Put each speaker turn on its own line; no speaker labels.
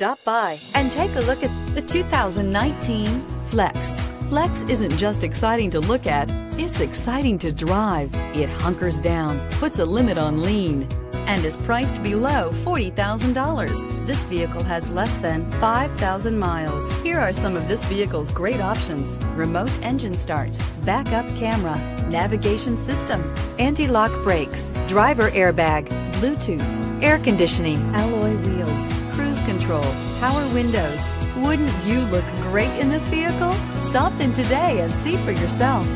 Stop by and take a look at the 2019 Flex. Flex isn't just exciting to look at, it's exciting to drive. It hunkers down, puts a limit on lean, and is priced below $40,000. This vehicle has less than 5,000 miles. Here are some of this vehicle's great options. Remote engine start, backup camera, navigation system, anti-lock brakes, driver airbag, Bluetooth, air conditioning, alloy wheels, cruise control, power windows. Wouldn't you look great in this vehicle? Stop in today and see for yourself.